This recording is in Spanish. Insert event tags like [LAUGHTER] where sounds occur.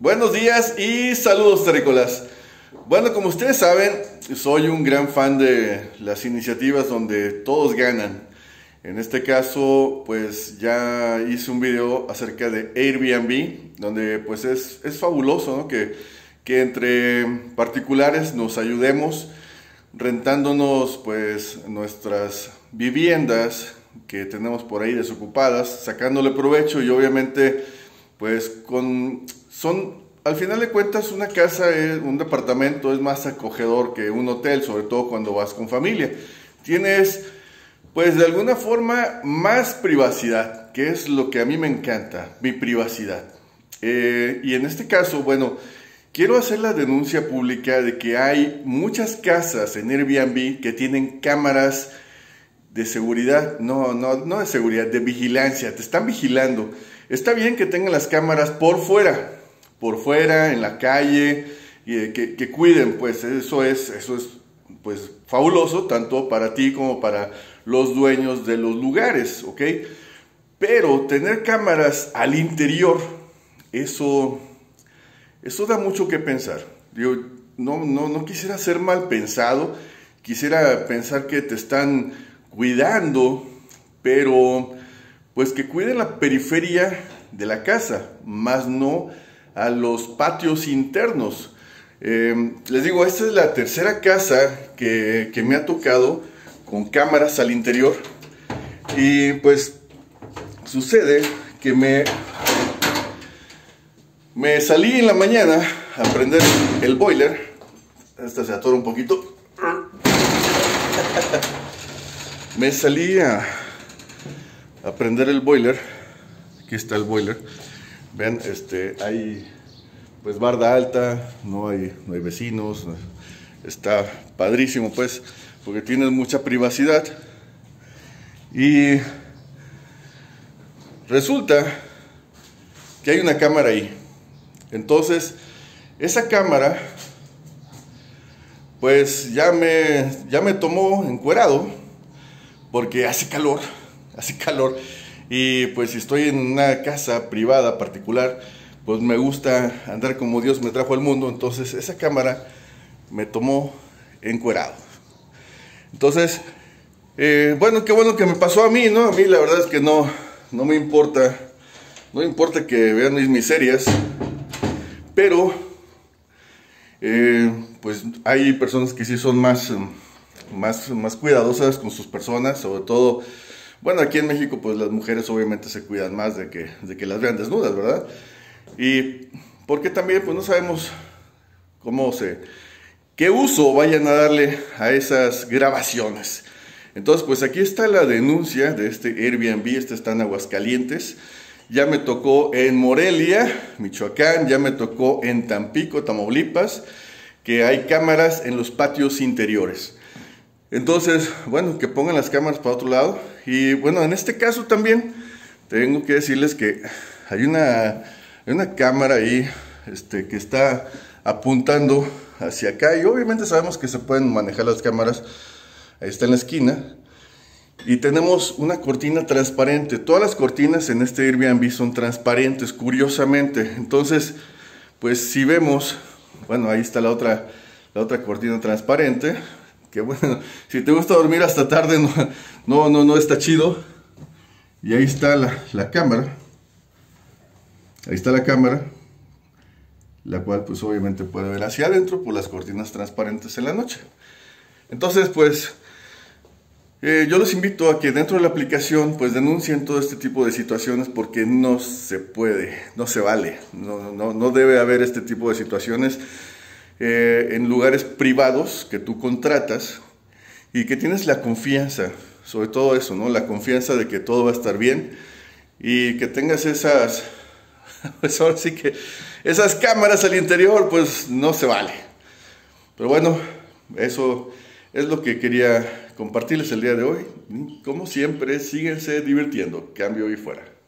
Buenos días y saludos terrícolas. Bueno, como ustedes saben, soy un gran fan de las iniciativas donde todos ganan. En este caso, pues ya hice un video acerca de Airbnb, donde pues es, es fabuloso, ¿no? Que, que entre particulares nos ayudemos rentándonos pues nuestras viviendas que tenemos por ahí desocupadas, sacándole provecho y obviamente pues con son al final de cuentas una casa, un departamento es más acogedor que un hotel, sobre todo cuando vas con familia. Tienes pues de alguna forma más privacidad, que es lo que a mí me encanta, mi privacidad. Eh, y en este caso, bueno, quiero hacer la denuncia pública de que hay muchas casas en Airbnb que tienen cámaras de seguridad, no, no, no de seguridad, de vigilancia, te están vigilando. Está bien que tengan las cámaras por fuera, por fuera, en la calle, y eh, que, cuiden, pues eso es, eso es pues fabuloso, tanto para ti como para los dueños de los lugares, ¿ok? Pero tener cámaras al interior, eso, eso da mucho que pensar. Yo no, no, no quisiera ser mal pensado, quisiera pensar que te están cuidando, pero pues que cuiden la periferia de la casa, más no a los patios internos. Eh, les digo, esta es la tercera casa que, que, me ha tocado con cámaras al interior. Y pues sucede que me, me salí en la mañana a prender el boiler. Esta se atora un poquito. [LAUGHS] me salí a, a prender el boiler. Aquí está el boiler. Ven, este, hay pues barda alta, no hay, no hay vecinos, está padrísimo pues, porque tienes mucha privacidad. Y resulta que hay una cámara ahí. Entonces, esa cámara, pues ya me, ya me tomó encuerado, porque hace calor, hace calor. Y pues si estoy en una casa privada particular, pues me gusta andar como Dios me trajo al mundo. Entonces esa cámara me tomó encuerado. Entonces, eh, bueno, qué bueno que me pasó a mí, ¿no? A mí la verdad es que no, no me importa, no importa que vean mis miserias, pero eh, pues hay personas que sí son más, más, más cuidadosas con sus personas, sobre todo bueno, aquí en México pues las mujeres obviamente se cuidan más de que, de que las vean desnudas, ¿verdad? Y porque también pues no sabemos cómo se... qué uso vayan a darle a esas grabaciones. Entonces pues aquí está la denuncia de este Airbnb, este está en Aguascalientes. Ya me tocó en Morelia, Michoacán, ya me tocó en Tampico, Tamaulipas, que hay cámaras en los patios interiores. Entonces, bueno, que pongan las cámaras para otro lado. Y bueno, en este caso también tengo que decirles que hay una, una cámara ahí este, que está apuntando hacia acá. Y obviamente sabemos que se pueden manejar las cámaras. Ahí está en la esquina. Y tenemos una cortina transparente. Todas las cortinas en este Airbnb son transparentes, curiosamente. Entonces, pues si vemos, bueno, ahí está la otra, la otra cortina transparente que bueno, [LAUGHS] si te gusta dormir hasta tarde no, no, no, no está chido. Y ahí está la, la cámara. Ahí está la cámara. La cual pues obviamente puede ver hacia adentro por las cortinas transparentes en la noche. Entonces pues eh, yo los invito a que dentro de la aplicación pues denuncien todo este tipo de situaciones porque no se puede, no se vale, no, no, no debe haber este tipo de situaciones eh, en lugares privados que tú contratas y que tienes la confianza, sobre todo eso, ¿no? La confianza de que todo va a estar bien y que tengas esas, [LAUGHS] pues ahora sí que esas cámaras al interior, pues no se vale. Pero bueno, eso es lo que quería compartirles el día de hoy. Como siempre, síguense divirtiendo. Cambio y fuera.